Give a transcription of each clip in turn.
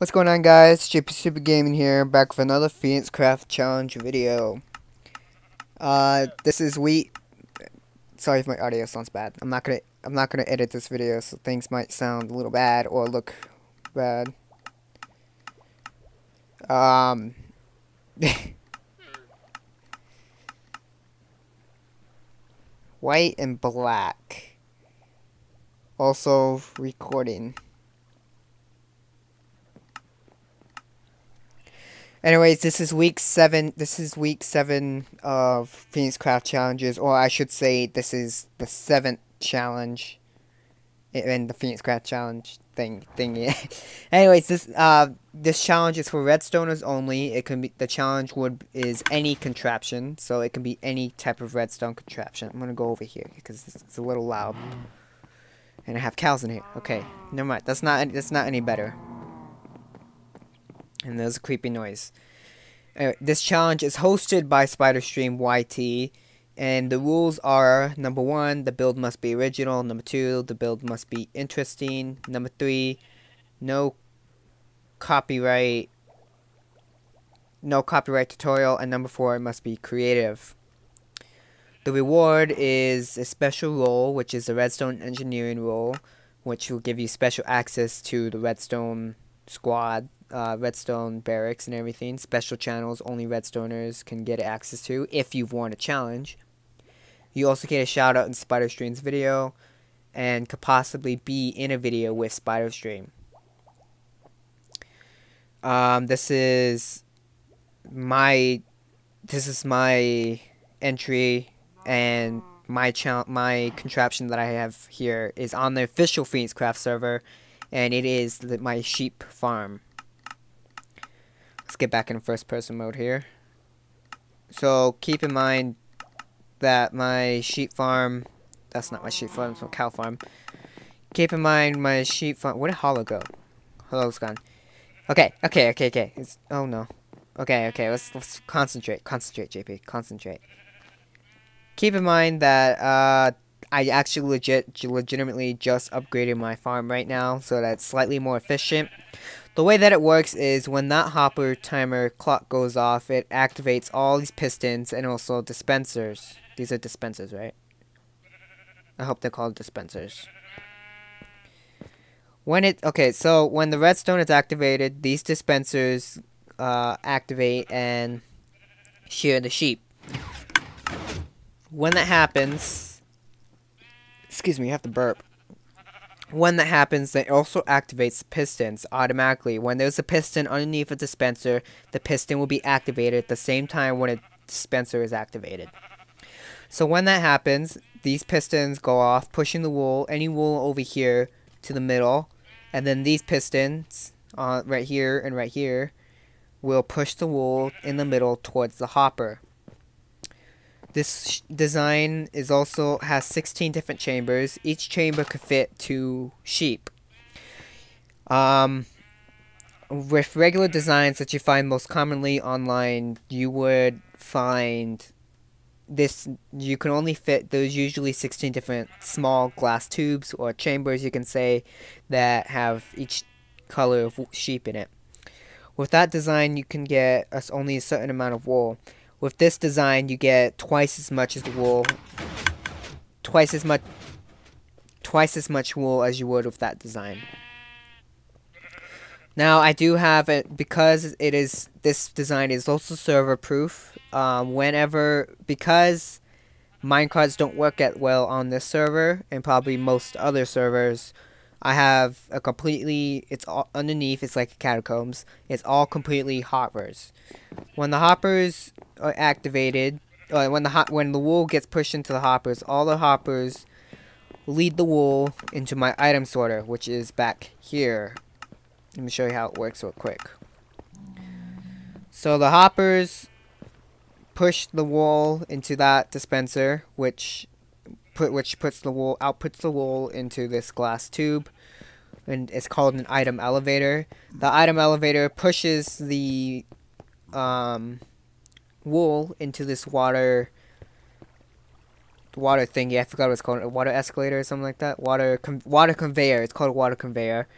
What's going on guys, JP Super Gaming here, back with another FenixCraft Challenge video. Uh, this is week, sorry if my audio sounds bad, I'm not gonna, I'm not gonna edit this video, so things might sound a little bad, or look bad. Um, white and black, also recording. Anyways, this is week seven. This is week seven of FenixCraft challenges, or I should say, this is the seventh challenge in the FenixCraft challenge thing thingy. Anyways, this uh this challenge is for redstoners only. It can be the challenge would is any contraption, so it can be any type of redstone contraption. I'm gonna go over here because it's a little loud, and I have cows in here. Okay, never mind. That's not that's not any better. And there's a creepy noise. Uh, this challenge is hosted by SpyderStreemYT. And the rules are number one, the build must be original. Number two, the build must be interesting. Number three, no copyright no copyright tutorial and number four it must be creative the reward is a special role which is a redstone engineering role which will give you special access to the redstone squad uh, redstone barracks and everything. Special channels only redstoners can get access to if you've won a challenge. You also get a shout out in SpyderStreem's video and could possibly be in a video with SpiderStream. Um, this is my this is my entry and my channel my contraption that I have here is on the official FenixCraft server and it is the, my sheep farm. Get back in first person mode here. So keep in mind that my sheep farm, that's not my sheep farm, it's my cow farm. Keep in mind my sheep farm, where did Hollow go? Hollow's gone. Okay, okay, okay, okay. It's, oh no. Okay, okay, let's, let's concentrate, concentrate, JP, concentrate. Keep in mind that, uh, I actually legit, legitimately just upgraded my farm right now, so that's slightly more efficient. The way that it works is when that hopper timer clock goes off, it activates all these pistons and also dispensers. These are dispensers, right? I hope they're called dispensers. When it okay, so when the redstone is activated, these dispensers uh, activate and shear the sheep. When that happens, excuse me, you have to burp when that happens, it also activates pistons automatically. When there's a piston underneath a dispenser, the piston will be activated at the same time when a dispenser is activated. So when that happens, these pistons go off, pushing the wool, any wool over here to the middle, and then these pistons, uh, right here and right here, will push the wool in the middle towards the hopper. This design is also has 16 different chambers. Each chamber could fit two sheep. Um, with regular designs that you find most commonly online, you would find this you can only fit those usually 16 different small glass tubes or chambers you can say that have each color of sheep in it. With that design you can get us only a certain amount of wool. With this design, you get twice as much as the wool, twice as much, twice as much wool as you would with that design. Now, I do have it, because it is, this design is also server proof, um, whenever, because minecarts don't work at well on this server, and probably most other servers, I have a completely, it's all underneath, it's like catacombs, it's all completely hoppers. When the hoppers are activated, uh, when the when the wool gets pushed into the hoppers, all the hoppers lead the wool into my item sorter, which is back here. Let me show you how it works real quick. So the hoppers push the wool into that dispenser, which put which puts the wool outputs the wool into this glass tube and it's called an item elevator. The item elevator pushes the um, wool into this water water thingy. I forgot what it's called. A water escalator or something like that. Water water conveyor. It's called a water conveyor.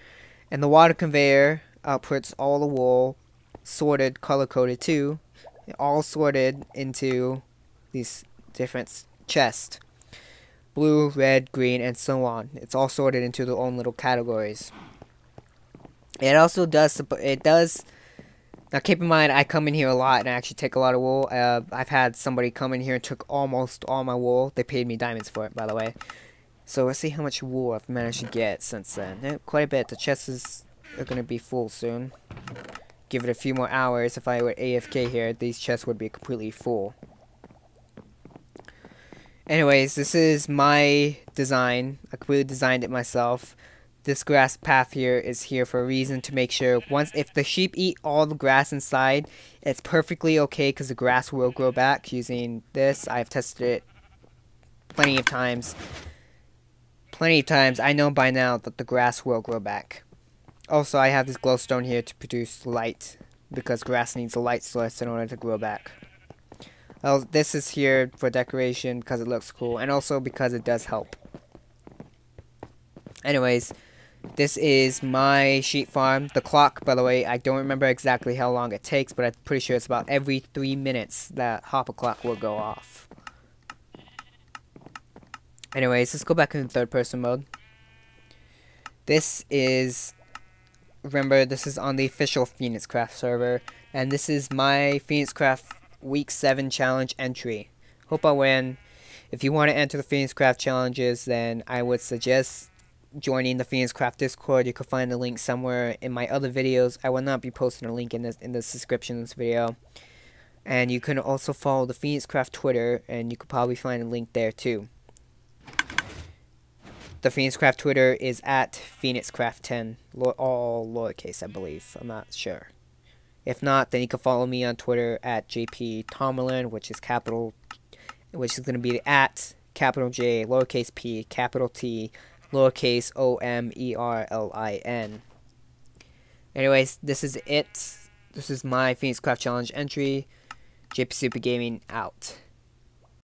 And the water conveyor outputs all the wool, sorted, color coded too, all sorted into these different chests. Blue, red, green, and so on. It's all sorted into their own little categories. It also does, it does, now keep in mind, I come in here a lot and I actually take a lot of wool. Uh, I've had somebody come in here and took almost all my wool. They paid me diamonds for it, by the way. So let's see how much wool I've managed to get since then. Yeah, quite a bit. The chests are going to be full soon. Give it a few more hours. If I were AFK here, these chests would be completely full. Anyways, this is my design. I completely designed it myself. This grass path here is here for a reason to make sure once if the sheep eat all the grass inside, it's perfectly okay because the grass will grow back using this. I've tested it plenty of times. Plenty of times. I know by now that the grass will grow back. Also, I have this glowstone here to produce light because grass needs a light source in order to grow back. Well, this is here for decoration because it looks cool, and also because it does help. Anyways, this is my sheep farm. The clock, by the way, I don't remember exactly how long it takes, but I'm pretty sure it's about every three minutes that hopper clock will go off. Anyways, let's go back into third person mode. This is, remember, this is on the official FenixCraft server, and this is my FenixCraft week 7 challenge entry. Hope I win. If you want to enter the FenixCraft challenges, then I would suggest joining the FenixCraft Discord. You can find the link somewhere in my other videos. I will not be posting a link in this in the description of this video. And you can also follow the FenixCraft Twitter, and you could probably find a link there too. The FenixCraft Twitter is at FenixCraft10, all lowercase, I believe. I'm not sure. If not, then you can follow me on Twitter at JP Tomerlin, which is capital, which is going to be at capital J, lowercase p, capital T, lowercase O M E R L I N. Anyways, this is it. This is my FenixCraft Challenge entry. JP Super Gaming out.